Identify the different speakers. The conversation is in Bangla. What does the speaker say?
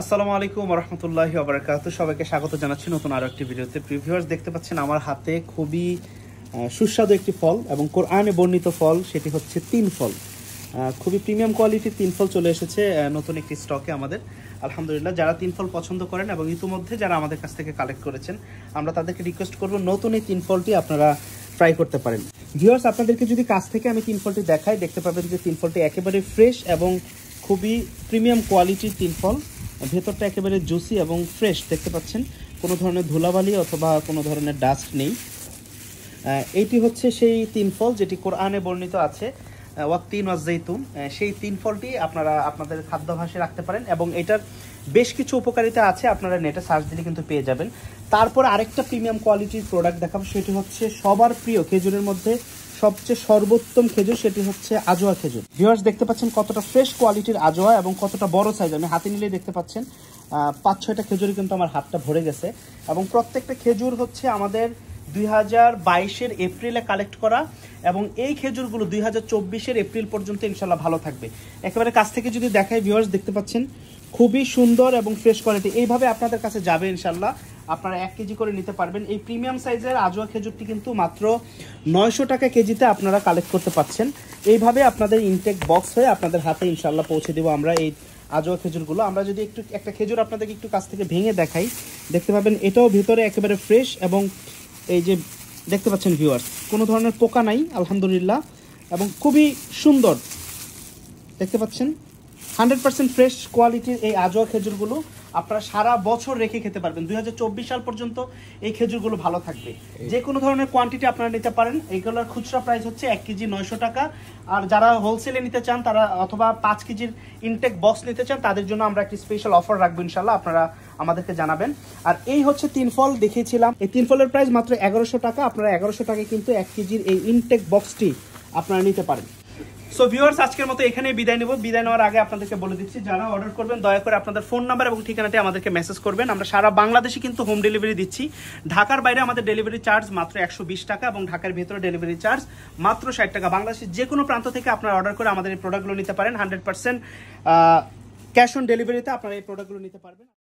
Speaker 1: আসসালামু আলাইকুম রহমতুল্লাহ আবরাকাত সবাইকে স্বাগত জানাচ্ছি নতুন আরও একটি ভিডিওতে। প্রিভিউয়ার্স দেখতে পাচ্ছেন আমার হাতে খুবই সুস্বাদু একটি ফল এবং কোরআনে বর্ণিত ফল, সেটি হচ্ছে তিন ফল। খুবই প্রিমিয়াম কোয়ালিটির তিন ফল চলে এসেছে নতুন একটি স্টকে আমাদের। আলহামদুলিল্লাহ, যারা তিন ফল পছন্দ করেন এবং ইতিমধ্যে যারা আমাদের কাছ থেকে কালেক্ট করেছেন, আমরা তাদেরকে রিকোয়েস্ট করব নতুন এই তিন ফলটি আপনারা ট্রাই করতে পারেন। ভিউয়ার্স আপনাদেরকে যদি কাছ থেকে আমি তিন ফলটি দেখাই, দেখতে পাবেন যে তিন ফলটি একেবারে ফ্রেশ এবং খুবই প্রিমিয়াম কোয়ালিটির তিন ফল। ভেতরটা একেবারে জুসি এবং ফ্রেশ, দেখতে পাচ্ছেন? কোনো ধরনের ধুলাবালি অথবা কোনো ধরনের ডাস্ট নেই। এইটি হচ্ছে সেই তিন ফল যেটি কোরআনে বর্ণিত আছে ওয়াক্তিন ওয়াজাইতুন সেই তিন ফলটি আপনারা আপনাদের খাদ্যাভাসে রাখতে পারেন এবং এটার বেশ কিছু উপকারিতা আছে, আপনারা নেটে সার্চ দিলে কিন্তু পেয়ে যাবেন। তারপর আরেকটা প্রিমিয়াম কোয়ালিটির প্রোডাক্ট দেখাবো, সেটি হচ্ছে সবার প্রিয় খেজুরের মধ্যে সবচেয়ে সর্বোত্তম খেজুর সেটি হচ্ছে আজোয়া খেজুর। ভিউয়ার্স দেখতে পাচ্ছেন কতটা ফ্রেশ কোয়ালিটির আজোয়া এবং কতটা বড় সাইজ আমি হাতে নিলেই দেখতে পাচ্ছেন পাঁচ, ছয়টা খেজুরই কিন্তু আমার হাতটা ভরে গেছে। এবং প্রত্যেকটা খেজুর হচ্ছে আমাদের দুই হাজার বাইশের এপ্রিলে কালেক্ট করা এবং এই খেজুরগুলো দুই হাজার চব্বিশের এপ্রিল পর্যন্ত ইনশাল্লাহ ভালো থাকবে। একেবারে কাছ থেকে যদি দেখায় ভিউয়ার্স দেখতে পাচ্ছেন, খুবই সুন্দর এবং ফ্রেশ কোয়ালিটি এইভাবে আপনাদের কাছে যাবে ইনশাল্লাহ আপনারা এক কেজি করে নিতে পারবেন। এই প্রিমিয়াম সাইজের আজোয়া খেজুরটি কিন্তু মাত্র নয়শো টাকা কেজিতে আপনারা কালেক্ট করতে পারছেন। এইভাবে আপনাদের ইনটেক বক্স হয়ে আপনাদের হাতে ইনশাল্লাহ পৌঁছে দেবো আমরা এই আজোয়া খেজুরগুলো। আমরা যদি একটু, একটা খেজুর আপনাদেরকে একটু কাছ থেকে ভেঙে দেখাই, দেখতে পাবেন এটাও ভিতরে একেবারে ফ্রেশ এবং এই যে, দেখতে পাচ্ছেন ভিউয়ার্স কোনো ধরনের পোকা নাই, আলহামদুলিল্লাহ, এবং খুবই সুন্দর, দেখতে পাচ্ছেন? হান্ড্রেড পার্সেন্ট ফ্রেশ কোয়ালিটির এই আজোয়া খেজুরগুলো আপনারা সারা বছর রেখে খেতে পারবেন। দুই হাজার চব্বিশ সাল পর্যন্ত এই খেজুরগুলো ভালো থাকবে। যে কোনো ধরনের কোয়ান্টিটি আপনারা নিতে পারেন। এইগুলোর খুচরা প্রাইস হচ্ছে এক কেজি নয়শো টাকা। আর যারা হোলসেলে নিতে চান, তারা অথবা পাঁচ কেজির ইনটেক বক্স নিতে চান, তাদের জন্য আমরা একটি স্পেশাল অফার রাখব ইনশাল্লাহ আপনারা আমাদেরকে জানাবেন। আর এই হচ্ছে তিন ফল দেখিয়েছিলাম। এই তিন ফলের প্রাইস মাত্র এগারোশো টাকা। আপনারা এগারোশো টাকায় কিন্তু এক কেজির এই ইনটেক বক্সটি আপনারা নিতে পারেন। সো ভিউয়ার্স আজকের মতো এখানে বিদায় নেব। বিদায় নেওয়ার আগে আপনাদেরকে বলে দিচ্ছি, যারা অর্ডার করবেন, দয়া করে আপনাদের ফোন নাম্বার এবং ঠিকানাটি আমাদেরকে মেসেজ করবেন। আমরা সারা বাংলাদেশে কিন্তু হোম ডেলিভারি দিচ্ছি। ঢাকার বাইরে আমাদের ডেলিভারি চার্জ মাত্র একশো বিশ টাকা এবং ঢাকার ভেতরে ডেলিভারি চার্জ মাত্র ষাট টাকা। বাংলাদেশের যে কোনো প্রান্ত থেকে আপনারা অর্ডার করে আমাদের এই প্রোডাক্টগুলো নিতে পারেন। হান্ড্রেড পার্সেন্ট ক্যাশ অন ডেলিভারিতে আপনারা এই প্রোডাক্টগুলো নিতে পারবেন।